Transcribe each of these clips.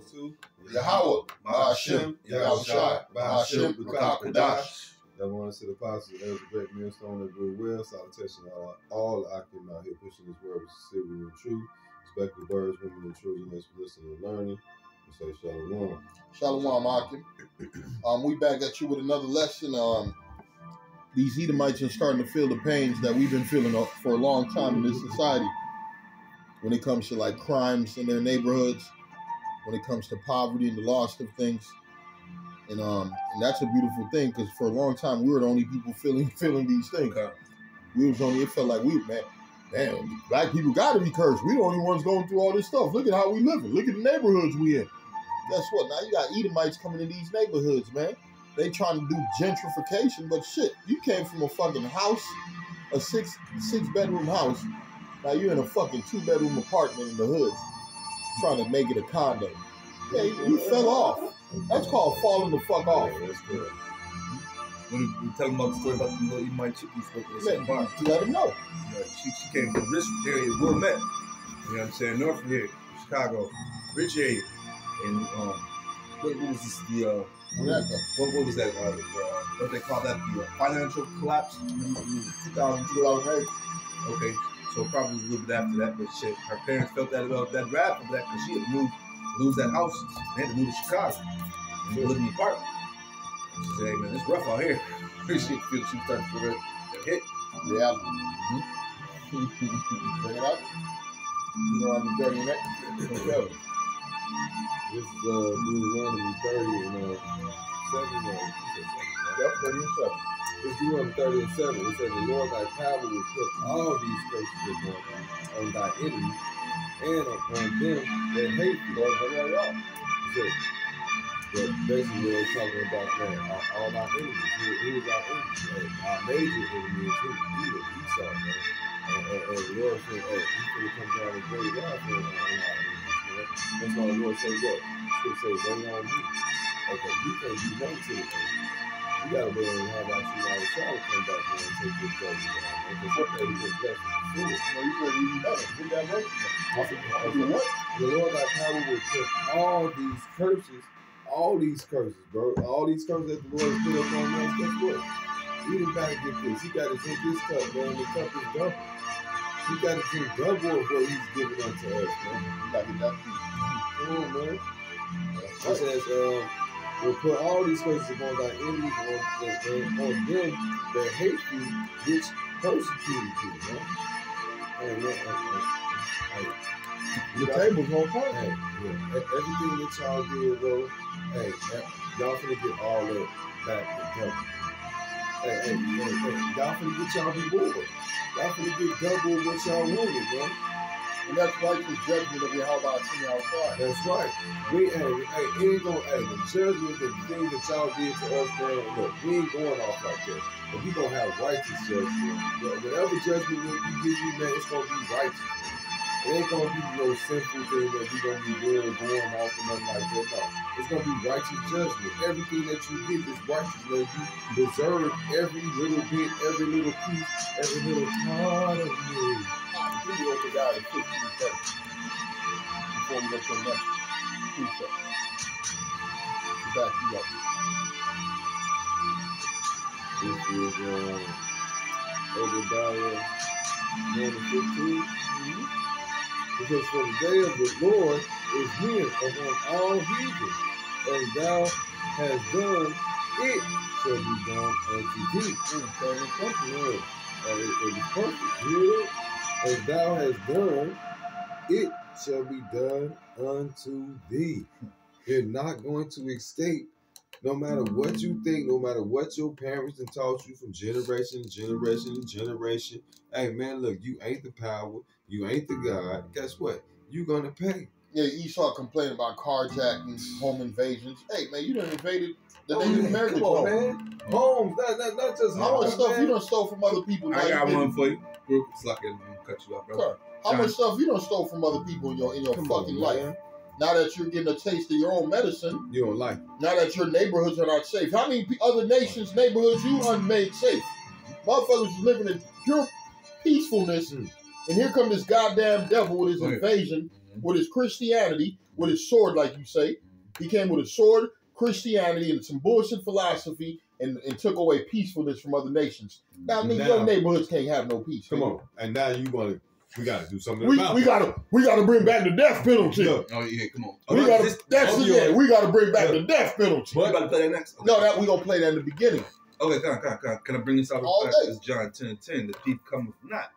goes to Yahweh, Bahashem, Yahushua, Bahashem, Rakakadash. That one to the apostles, that was a great millstone that grew well. Salutation to all the Akim out here pushing this word with sincerity and truth. Respect the birds, women, and children that's listening and learning. We say shalom. Shalom, Akim. Um, we back at you with another lesson. Um, these Edomites are starting to feel the pains that we've been feeling for a long time in this society. When it comes to like crimes in their neighborhoods, when it comes to poverty and the loss of things, and um, and that's a beautiful thing because for a long time we were the only people feeling feeling these things. Okay. We was only it felt like we man, man, black people got to be cursed. We the only ones going through all this stuff. Look at how we living. Look at the neighborhoods we in. Guess what? Now you got Edomites coming in these neighborhoods, man. They trying to do gentrification, but shit, you came from a fucking house, a six six bedroom house. Now you're in a fucking two bedroom apartment in the hood, trying to make it a condo. Yeah, you, you fell off. That's called falling the fuck off. Yeah, that's good. When we tell them about the story about the little Edomite chick who spoke in the same bar. To let them know. You know, she, she came from rich area, Wilmette. You know what I'm saying? North of here, Chicago, rich area. And um, what, what was this? The uh, what, what was that? Uh, the, uh, what they call that? The uh, financial collapse. Mm-hmm. 2008. Okay, so probably a little bit after that, but shit, her parents felt that about that rap of that because she had moved, lose that house, they had to move to Chicago and live in the apartment. She said, "Hey man, it's rough out here." she feel she started to feel that hit. Yeah. Bring it up. You know I'm dirty neck. Okay. This is uh, Deuteronomy 30 and uh, 7. Uh, you said seven, 30 and 7. It's Deuteronomy 30 and 7. It says, The Lord thy power will put all these curses upon, on thy enemies and upon them that hate thee. Lord, bring it up. So, but basically, we're talking about man, all, all our enemies. Who, who is our enemies? Hey, our major enemy is who? Edom, Esau, man. And, and, and the Lord said, hey, he's going to come down with great wrath on, our enemies, man. That's why the Lord said, what? He say, wait on me. Okay, you can't do nothing to the enemy. You got to wait on how about you now try to come back here and take this judgment down, man. Because what they just blessed you. No, you said even better. Give that. Okay. Do what? The Lord thy power will put all these curses, all these curses, bro, all these curses that the Lord has put up on us. Guess what? He didn't gotta get this. He got to drink this cup, man. The cup is double. He got to drink double of what he's giving unto us, man. You got to get that. Come on, man. It says, um, will put all these curses upon thy enemies on, them that hate you, which persecuted you, man. Hey, man, hey, hey, hey. The table's on point. Hey, yeah, everything that y'all did, bro. Hey, y'all finna get all that back together. Hey, hey, hey, hey, y'all finna get y'all reward. Y'all finna get double what y'all wanted, bro. And that's righteous judgment of Yahweh Shem outside. That's right. We, hey, hey, ain't gonna, hey, the judgment, the thing that y'all did to us, man, look, we ain't going off like that. But we gonna have righteous judgment. Whatever judgment that we give you, man, it's gonna be righteous. It ain't gonna be no simple thing that we gonna be doing, going off and nothing like that. No, it's gonna be righteous judgment. Everything that you get is righteous, man. You deserve every little bit, every little piece, every little part of you. Me over God in 15 seconds. Before we get to the next precept. Back you up. This is uh, Obadiah 1 and 15. It says, For the day of the Lord is near upon all heathens, as thou hast done, it shall be done unto thee. Mm, so it's something, uh, uh, it, perfect. As thou hast done, it shall be done unto thee. You're not going to escape no matter what you think, no matter what your parents have taught you from generation to generation to generation. Hey man, look, you ain't the power, you ain't the God. Guess what? You gonna pay. Yeah, you Esau complaining about carjackings, home invasions. Hey, man, you done invaded the Oh, Native man, Americans' home. man. Homes, not, not, not just How much stuff man. you done stole from other people? I got one for you. Real quick, so I can cut you off, bro. Sir, How John. much stuff you done stole from other people in your in your Come fucking on, life? man. Now that you're getting a taste of your own medicine, You don't like. now that your neighborhoods are not safe. How many other nations' neighborhoods you unmade safe? Motherfuckers living in pure peacefulness, Mm. and here come this goddamn devil with his invasion, Mhm. with his Christianity, with his sword, like you say. He came with a sword, Christianity, and some bullshit philosophy, and, and took away peacefulness from other nations. Now, nigga, your Now- neighborhoods can't have no peace. Come on. And now you gonna we gotta do something We, about we gotta we gotta bring back the death penalty. Look, Oh yeah, come on. we Oh, gotta this- that's oh, it. Yeah, we gotta bring back the death penalty. You about to play that next? Okay. No, that we gonna play that in the beginning. Okay, come on, come on, come on. Can I bring this out? All real fast? day. It's John 10 10. The thief cometh not,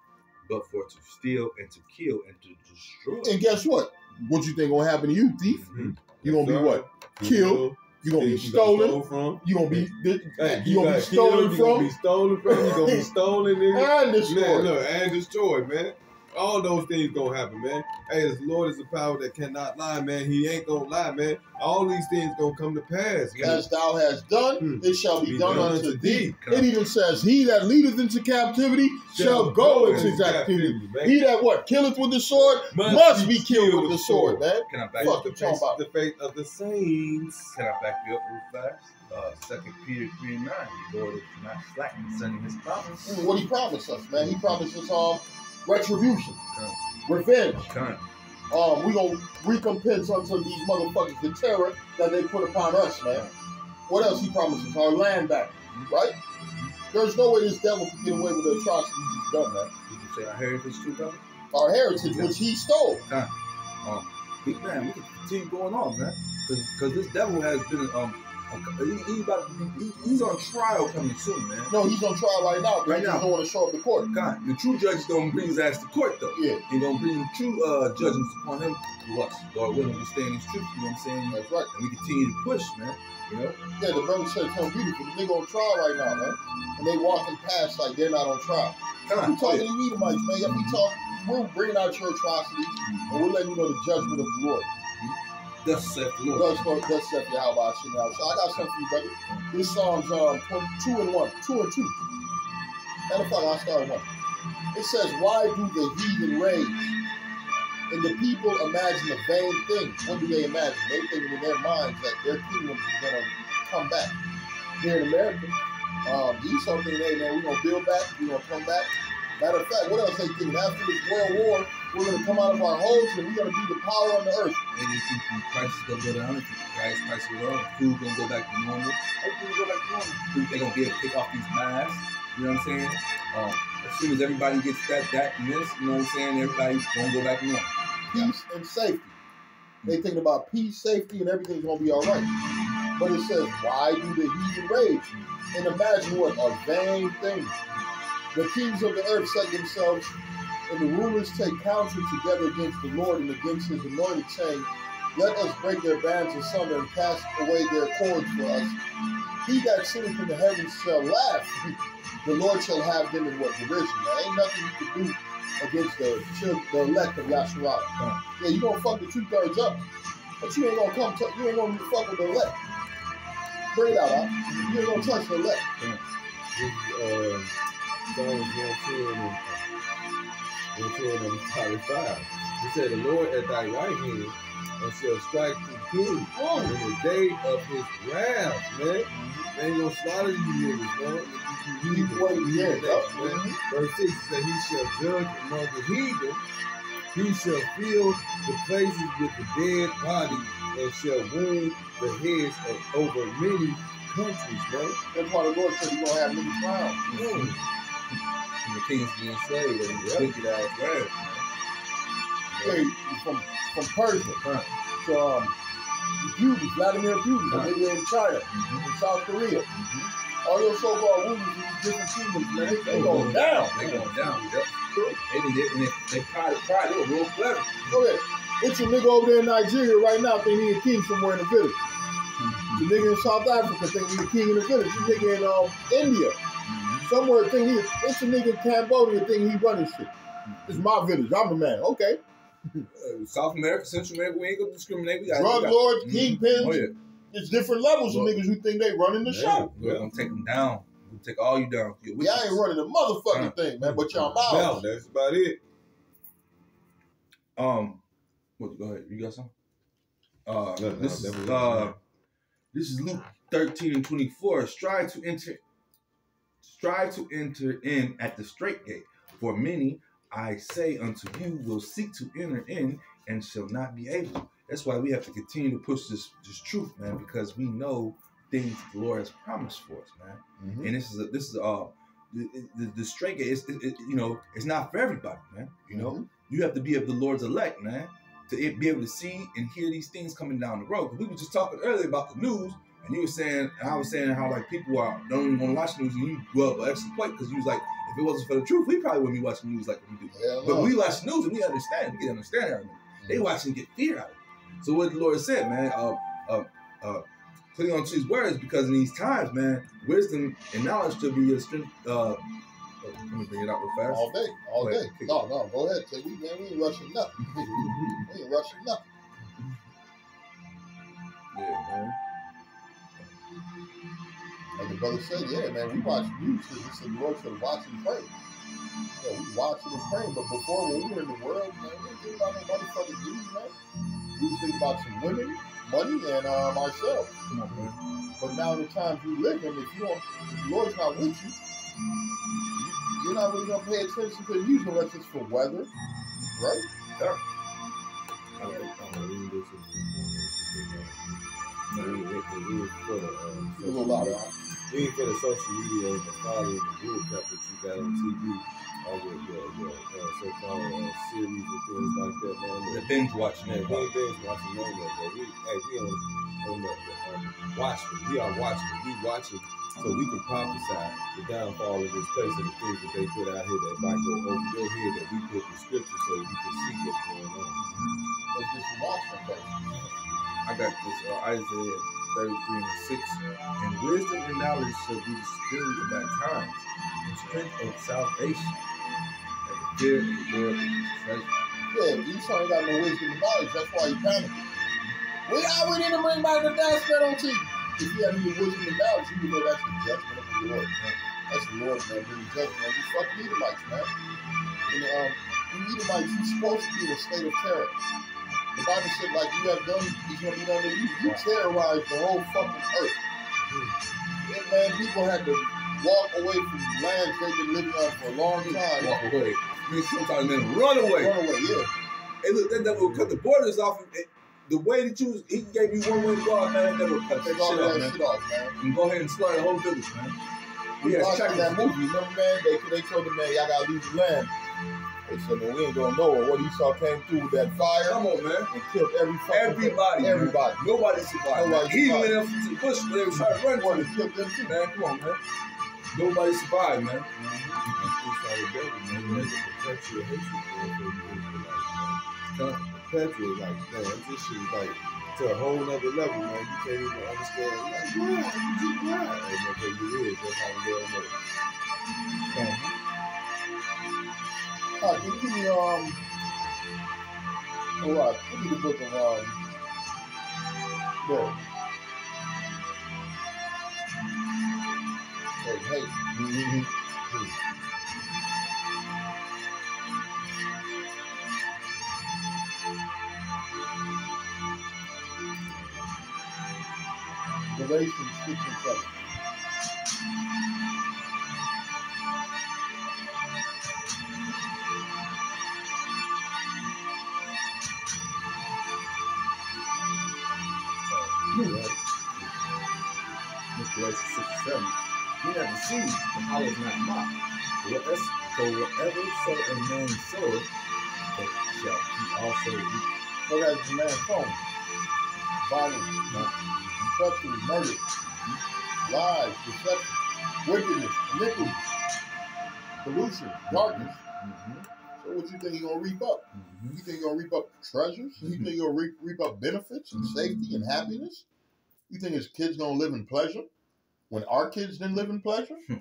but for to steal and to kill and to destroy. And guess what? What you think gonna happen to you, thief? Mhm. You gonna be what? Killed. You gonna be stolen. from. You gonna be you gonna be stolen killed, You gonna be stolen from. You gonna be stolen, and Man, destroyed. look, and destroyed, man. All those things gonna happen, man. Hey, the Lord is a power that cannot lie, man. He ain't gonna lie, man. All these things gonna come to pass. man. As thou hast done, Hmm. it shall be, done, unto thee. Come It even says, He that leadeth into captivity shall go into captivity. man. He that what killeth with the sword must, be killed with the sword, man. Can I back Fuck the you talking faith, about? the faith of the saints. Can I back you up real fast? Uh, Second Peter three and nine. The Lord is not slack concerning His promise. Mm, What he promised us, man. He promised us um retribution, Come, revenge. come. Um, we gonna recompense unto these motherfuckers the terror that they put upon us, man. What else he promises? Our land back, right? There's no way this devil can get away with the atrocities he's done, man. Did you say our heritage too, brother? Our heritage, which he stole. Um, we, man, we can continue going on, man, because this devil has been um, he, he about, he, he's on trial coming soon, man. No, he's on trial right now. Right now. don't want to show up to court. God, the true judge is gonna bring his ass to court, though. Yeah, He gonna bring the true uh, judgments upon him through us. Lord willing, we stay in His truth. You know what I'm saying? that's right. And we continue to push, man. You know? Yeah, the brother said it's so beautiful. The nigga on trial right now, man. And they walking past like they're not on trial. Come We talking to you Edomites, man. Yeah, we talk, we're bringing out your atrocities, and we're letting you know the judgment of the Lord. Thus saith the Lord. Thus, thus saith Yahweh Hashem Yahweh. So I got something for you, brother. This Psalms um, 2 and 1. 2 and 2. Matter of fact, I'll start 1. It says, Why do the heathen rage? And the people imagine a vain thing. What do they imagine? They think in their minds that their kingdom is going to come back. Here in America, um, thinking, hey, man, we're going to build back, we're going to come back. Matter of fact, what else they thinking? After this world war, we're going to come out of our holes and we're going to be the power on the earth. And you think the price is gonna go down? If the gas prices go down, food gonna go back to normal. Everything gonna go back to normal. They're gonna be able to take off these masks. You know what I'm saying? Um, as soon as everybody gets that, that, and this, you know what I'm saying? Everybody's gonna go back to normal. peace and safety. They thinking about peace, safety, and everything's gonna be all right. But it says, why do the heathen rage? And imagine what a vain thing. The kings of the earth set themselves, and the rulers take counsel together against the Lord and against his anointed, saying, Let us break their bands asunder and cast away their cords for us. He that sitteth in the heavens shall laugh. The Lord shall have them in what derision. There ain't nothing you can do against the children, the elect of Yahshua. Yeah, you gonna fuck the two thirds up, but you ain't gonna come. T- you ain't gonna fuck with the elect. Bring it out? You ain't gonna touch the elect. This, uh, Psalms 110 and, 110 and 45. He said, The Lord at thy right hand and shall strike the king Oh, in the day of his wrath, man. They ain't gonna slaughter you niggas, man. You you heathen. wait, yeah, Next, yeah. man. Verse 6 said, He shall judge among the heathen. He shall fill the places with the dead bodies and shall wound the heads of over many countries, man. That's why the Lord said He's gonna have many crowns. And the king's being saved and the wicked ass words, Hey, from from Persia Right. to um, Beauty, Vladimir the Right. nigga in China, man. in South Korea, Mhm. all your so-called rulers in these different kingdoms, man, they, they going down. They going down. Yep. They did it, and they, they pride, pride. They were real clever. Go ahead. It's a nigga over there in Nigeria right now think he a king somewhere in the village. The nigga in South Africa think he a king in the village. The nigga in um, India somewhere think he it's a nigga in Cambodia think he running shit. It's my village. I'm the man. Okay. Uh, South America, Central America, we ain't gonna discriminate. We got we Drug got- lords, Mhm. kingpins. Oh yeah, It's different levels Well, of niggas who think they running the Yeah. show. we're gonna take them down. We'll take all you down. You're Yeah, I ain't running the motherfucking Uh, thing, man. But y'all Now, mouths. that's about it. Um, what? Go ahead. You got some? Uh, No, no, this is uh, this is Luke thirteen and twenty four. Strive to enter, strive to enter in at the straight gate. For many, I say unto you, will seek to enter in and shall not be able. That's why we have to continue to push this this truth, man, because we know things the Lord has promised for us, man. Mhm. And this is a, this is uh the the, the strength is it, it- you know it's not for everybody, man. You know Mhm. you have to be of the Lord's elect, man, to be able to see and hear these things coming down the road. we were just talking earlier about the news, and you were saying, and I was saying how like people are don't even want to watch news, and you grew up but extra point because you was like, if it wasn't for the truth, we probably wouldn't be watching news like we do. Hell But we watch news and we understand, we can understand of it. They watch and get fear out of it. So what the Lord said, man, uh, uh, uh, cling on to His words because in these times, man, wisdom and knowledge should be your strength. Uh, let me bring it out real fast. all day, all Wait, day. No, no, go ahead. Take we man, we ain't rushing nothing. we ain't rushing nothing. Yeah, man. Like the brother said, yeah, man, we watch news because said the Lord said watch and pray. Yeah, we watching and praying, but before when we were in the world, man, we didn't think about no motherfucking news, man. We was thinking about some women, money, and um, ourselves. Come on, man. But now the times we live in, if you don't, if the Lord's not with you, you- you're not really gonna pay attention to the news unless it's for weather, right? I think I'm gonna read this in the morning. We ain't we ain't for the uh, There's a lot we ain't for the social media and the following the World Cup that you got on TV, all your your, your uh, so-called uh, series and things like that, man. The binge watching, Man, man. we ain't been watching none of that. But we, hey, we on on the, the um, watchmen. We are watchmen. We watching so we can prophesy the downfall of this place and the things that they put out here that might go over your head that we put in scripture so you can see what's going on. Let's get some watchmen first. I got this uh, Isaiah 33 and 6. And wisdom and knowledge shall be the spirit of that times, and strength of salvation. And the fear of the Lord is treasure. Yeah, Esau ain't got no wisdom and knowledge. That's why he panicked. We we need to bring back the dance bed on TV. If he had any wisdom and knowledge, would know that's the judgment of the Lord. That's the Lord, man, bringing judgment you fucking Edomites, man. And um, you Edomites, you're supposed to be in a state of terror. The Bible said, like you have done, he's gonna be done to you. You terrorized the whole fucking earth. Hmm. Yeah, man, people had to walk away from lands they've been living on for a long hmm. time. Walk away. I mean, sometimes men run away. Run away, yeah. Hey, look, that devil cut the borders off. And, and the way that you, was- he gave you one way to go out, man, that devil cut that shit off, man. shit off, man. And go ahead and slaughter the whole village, man. We Yeah, check that movie. Remember, man? They, they told the man, y'all gotta leave the land. They said, man, we ain't gonna know it. What Esau came through with that fire Come on, man. and killed every fucking Everybody, man. Everybody. Nobody survived. Nobody He even went up to the bush where they were trying to run Wanted to. to kill them too. Man, come on, man. Nobody survived, man. Mm-hmm. Inside the devil, man. There's a perpetual hatred for the Israelites, man. Come Perpetual, like, man, this shit is like to a whole nother level, man. You can't even understand. Like, why? You just why? Hey, man, because you is. That's how the Lord knows. on. All uh, give me um. Oh, uh, give me the book of um. Book. Hey, hey. Mm-hmm. Mm-hmm. Galatians 6 and 7. Galatians 6 and 7. We have deceived, and Allah is not mocked. For what- For whatever so a man soweth, that shall he also reap. What has the man sown? Violence, treachery, murder, lies, deception, wickedness, iniquity, pollution, darkness. Mhm. So what you think he gonna reap up? Mhm. You think he gonna reap up treasures? You think he gonna reap, reap up benefits and safety and happiness? You think his kids gonna live in pleasure when our kids didn't live in pleasure? Hmm.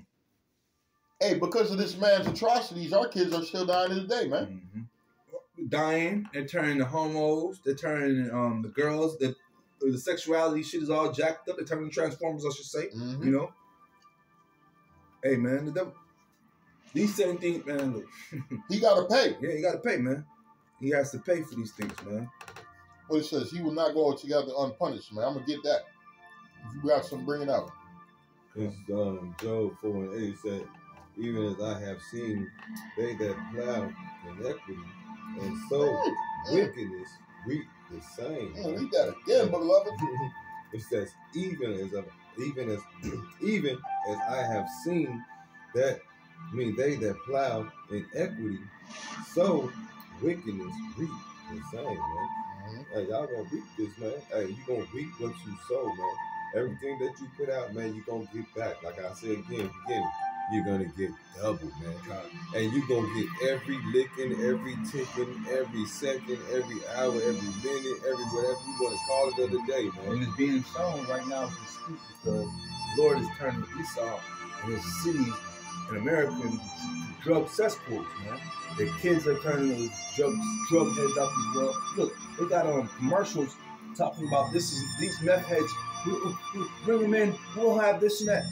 hey, because of this man's atrocities, our kids are still dying to the day, man. Mhm. Dying, they're turning to homos, they're turning um the girls, the the sexuality shit is all jacked up, they're turning transformers, I should say. Mhm. You know? Hey man, the devil, these same things, man, look. He gotta pay. Yeah, he gotta pay, man. He has to pay for these things, man. What it says, he will not go together unpunished, man. I'm gonna get that. If you got some, bring it out. Because um, Job 4 and 8 said, Even as I have seen they that plow iniquity and sow wickedness reap the same. Man, read that again, beloved. it says, even as a, even as even as I have seen that I mean they that plow in equity, sow wickedness reap the same, man. Mhm. Hey, y'all gonna reap this, man. Hey, you gonna reap what you sow, man. Everything that you put out, man, you're gonna get back. Like I said again, beginning, you're gonna get double, man. And you're gonna get every licking, every ticking, every second, every hour, every minute, every whatever you wanna call it of the day, man. And it's being shown right now as we speak because the Lord is turning Esau and his cities in America drug cesspools, man. The kids are turning those drug drug heads out as well. Look, they got um commercials talking about this is these meth heads. Bring them in. We'll have this and that.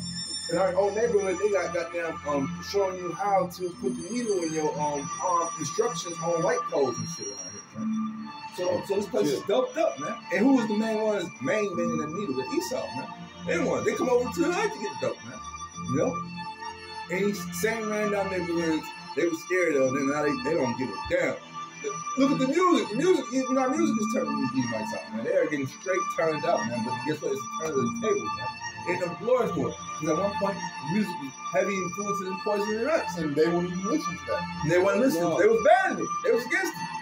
In our own neighborhood, they got goddamn um showing you how to put the needle in your um arm instructions on light poles and shit around here, man. So, so this place is doped up, man. And who was the main one main in the needle? The Esau, man. They want they come over to the hood to get the dope, man. You know? And same ran down neighborhoods, they were scared of, and now they, they don't give a damn. Look at the music. The music, you know, our music is turning these Edomites out, man. They are getting straight turned out, man. But guess what? It's a turn the table, man. It Lord's doing. Because at one point, music was heavy influences and poison and nuts. And they wouldn't even listen to that. And they wasn't listening. No. They was banning it. They was against it.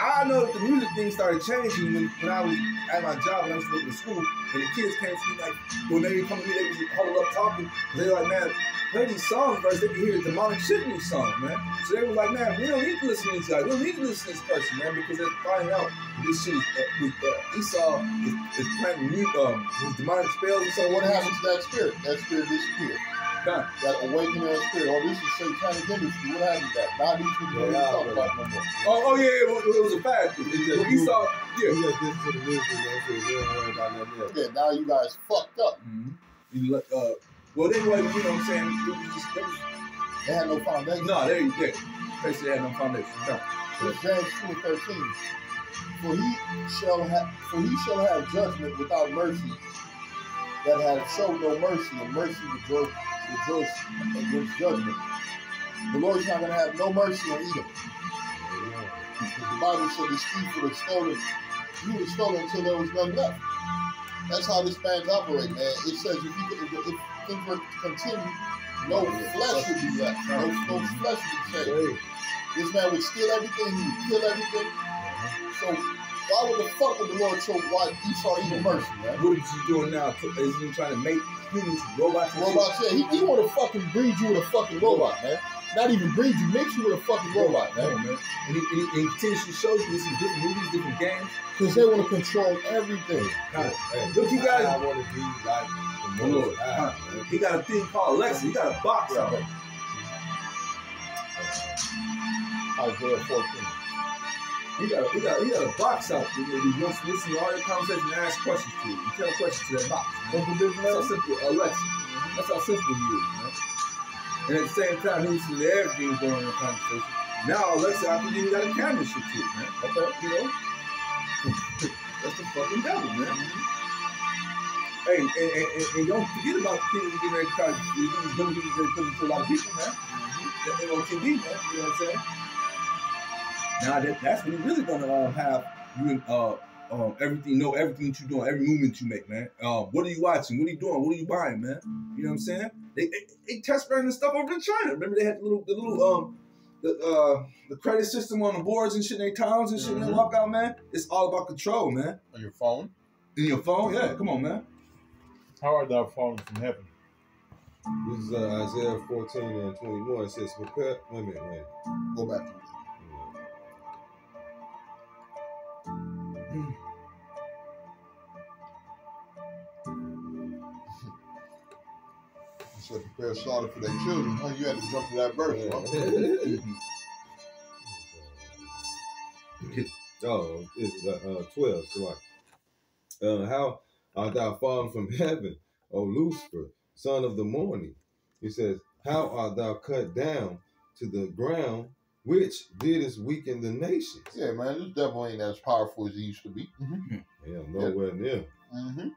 I know that the music thing started changing when, when I was at my job and I was working in school, and the kids came to me like, when they come to me, they was huddled up talking. They were like, man, play these songs first. They can hear the demonic shit in these songs, man. So they were like, man, we don't need to listen to these guys. We don't need to listen to this person, man, because they're finding out this shit is, uh, with, uh, Esau is, is planting new, um, demonic spells and So what happened to that spirit? That spirit disappeared. Done. That awakening spirit. Oh, this is satanic industry. What happened to that? Now these people don't Yeah, talk about it no more. Oh, oh yeah, it was, it was a fact. When Esau, yeah. You just to the music, man. So we don't worry about nothing else. Yeah, now you guys fucked up. Mhm. You uh, well, they was, you know what I'm saying? It was just, it was, They had no foundation. no, they, they, they had no foundation. No. It's James 2 and 13. For he shall have for he shall have judgment without mercy that hath showed no mercy, and mercy rejoice, rejoice against judgment. The Lord's not gonna have no mercy on Edom. Because the Bible said this thief would have stolen, he would have stolen until there was none left. That's how this man's operate, man. It says if, you, if, if things were to continue, no flesh would be left. No, no flesh would be saved. This man would steal everything, he would kill everything. So why would the fuck would the Lord show why Esau even mercy, man? What is he doing now? Is he trying to make humans robots? and shit? Robot he, he wanna fucking breed you with a fucking robot, man. Not even breed you, mix you with a fucking robot, No, man. man. And he, and he, and he continuously shows you this in different movies, different games. Because they wanna control everything. God, hey, Look, you guys- I want to be like the The Lord. Lord. High. He got a thing called Alexa. He got a box out. there. Isaiah 14. He got, a, he got, he got a box out. He, he wants to listen to all your conversation and ask questions to you. You tell questions to that box. Uh, that's how simple Alexa. That's how simple he is, man. And at the same time, he listens to everything going on in the conversation. Now Alexa, I think he got a camera shit to it, man. Okay. You know? That's the fucking devil, man. Mm-hmm. Hey, and, and, and, and don't forget about the things getting ready to try these things going to get ready to a lot of people, man. Mm-hmm. That they on TV, man. You know what I'm saying? Now that, that's when you really gonna um, have you and uh um everything know everything that you're doing, every movement you make, man. Um, what are you watching? What are you doing? What are you buying, man? You know what I'm saying? They they, they test running the stuff over in China. Remember they had the little the little um the uh the credit system on the boards and shit in their towns and shit in their walkout, man. It's all about control, man. On your phone. In your phone, yeah. Come on, man. How art thou fallen from heaven? This is uh, Isaiah 14 and 21. It says, prepare. Wait a minute, wait. Go back to. He said prepare slaughter for their children. Huh? You had to jump to that verse, oh, it's uh, uh, 12. So like, uh, how art thou fallen from heaven, O Lucifer, son of the morning? He says, how art thou cut down to the ground, which didst weaken the nations? Yeah, man, this devil ain't as powerful as he used to be. Yeah, nowhere near. Mm-hmm.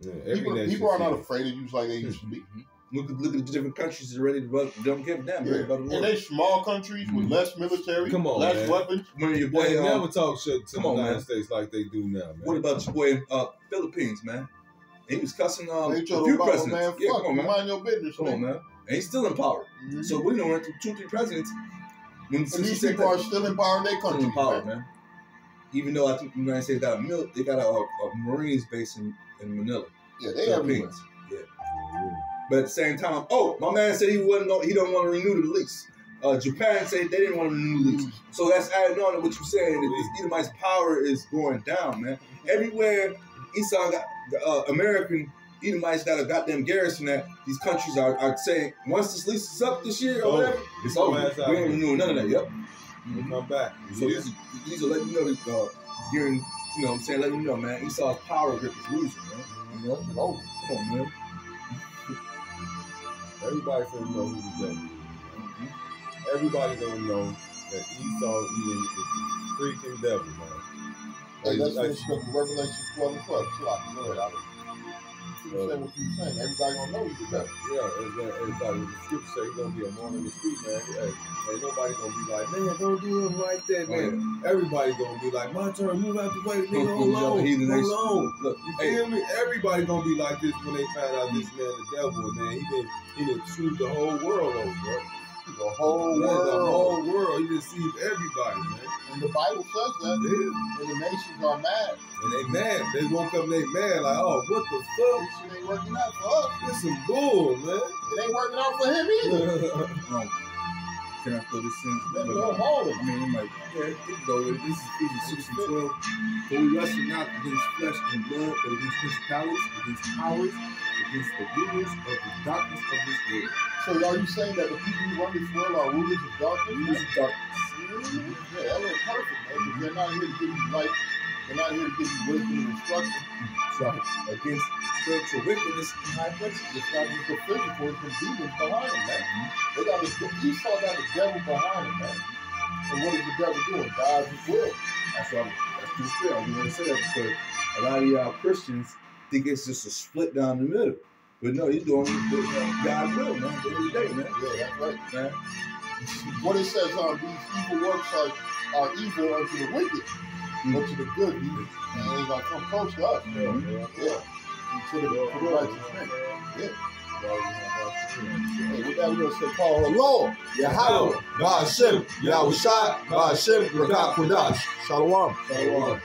Yeah, every People, nation people are not afraid of you like they used to be. Look at look at the different countries that are ready to vote. Don't give a damn. Yeah. Ready to vote the And they small countries with less military, Come on, less man. weapons. When your They boy, um, never talk shit to come the on, United man. States like they do now, man. what about your boy uh, Philippines, man? He was cussing um, they a told few Obama, presidents. man, yeah, fuck come on, man. mind your business, Come on, man. And he's still in power. Mhm. So we know went through two, three presidents. When and since he these said people that, are still in power in their still country, in power, man. man. Even though I think the United States got a mil- they got a, a Marines base in, in Manila, Yeah, they everywhere. Philippines. Yeah. But at the same time, oh, my man said he wasn't. He don't want to renew the lease. Uh, Japan said they didn't want to renew the lease. So that's adding on to what you're saying. That this Edomite's power is going down, man. Everywhere Esau got uh, American Edomites got a goddamn garrison that these countries are, are saying once this lease is up this year or Oh, whatever, it's over. ass We ain't renewing none of that. Yep. You come back. So these, these are letting you know that uh, during, you know what I'm saying, letting you know, man, Esau's power grip is losing, man. You know, over. Come on, man. Everybody finna know who the devil is. Everybody gonna know that Esau Edom is the freaking devil, man. Hey, let's Like- finish up Revelation 12 and 12. Chill out. Go ahead, Alex. You saying what you saying. Everybody gonna know the devil. Yeah, everybody the scripture say he's gonna be a man in the street, man. Hey, ain't nobody gonna be like, man, don't do him like that, man. Everybody gonna be like, my turn, move out the way, nigga, hold on, He's the next- hold on. Look, You hey, feel me? Everybody gonna be like this when they find out this man the devil, man. He been he done screwed the whole world over, bro. The whole Man, world. the whole world. He deceived everybody, man. And the Bible says that. Yeah. And the nations are mad. And they mad. They woke up and they mad like, oh, what the fuck? This shit ain't working out for us. This some bull, man. It ain't working out for him either. can I throw this in? Look, go all of I mean, I'm like, yeah, it can go with it. This is Ephesians 6 and 12. For we wrestle not against flesh and blood, but against principalities, against powers, against the rulers of the darkness of this world. So are you saying that the people who run this world are rulers of darkness? Rulers of darkness. Mm-hmm. Yeah, that ain't perfect, man. Because they're not here to give you light. They're not here to give you wisdom and instruction. So, against spiritual wickedness in high places. It's not just the physical, it's the demons behind them, man. They got the Esau got the devil behind him, man. And what is the devil doing? God's his will. That's why I'm, that's too still. I'm going to say that because a lot of y'all Christians think it's just a split down the middle. But no, he's doing God's will, man. At the end of the day, man. Yeah, that's right. man. What it says, um, these evil works are, are evil unto the wicked, but to the good, and it ain't gonna come close to us. Yeah, yeah. Yeah. To the, to the righteous man. Yeah. Hey, with that, we're gonna say, call her Lord, Yahweh, Ba'ashem, Yahweh Shai, Ba'ashem, Rakat Kodash. Shalom. Shalom.